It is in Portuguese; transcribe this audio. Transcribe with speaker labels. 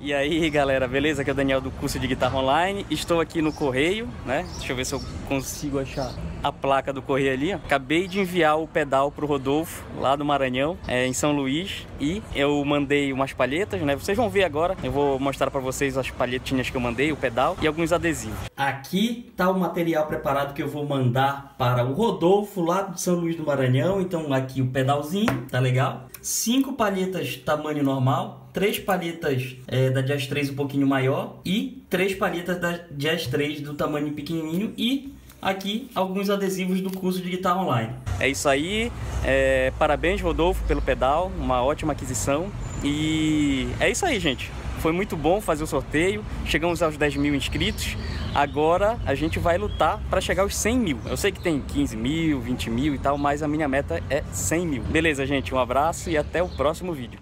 Speaker 1: E aí galera, beleza? Aqui é o Daniel do curso de guitarra online. Estou aqui no correio, né? Deixa eu ver se eu consigo achar a placa do correio ali. Acabei de enviar o pedal pro Rodolfo, lá do Maranhão, é, em São Luís. E eu mandei umas palhetas, né? Vocês vão ver agora. Eu vou mostrar para vocês as palhetinhas que eu mandei, o pedal e alguns adesivos. Aqui tá o material preparado que eu vou mandar para o Rodolfo, lá de São Luís do Maranhão. Então aqui o pedalzinho, tá legal? Cinco palhetas tamanho normal três palhetas é, da Jazz 3 um pouquinho maior e três palhetas da Jazz 3 do tamanho pequenininho e aqui alguns adesivos do curso de guitarra online. É isso aí, é, parabéns Rodolfo pelo pedal, uma ótima aquisição e é isso aí gente. Foi muito bom fazer o sorteio, chegamos aos 10 mil inscritos, agora a gente vai lutar para chegar aos 100 mil. Eu sei que tem 15 mil, 20 mil e tal, mas a minha meta é 100 mil. Beleza gente, um abraço e até o próximo vídeo.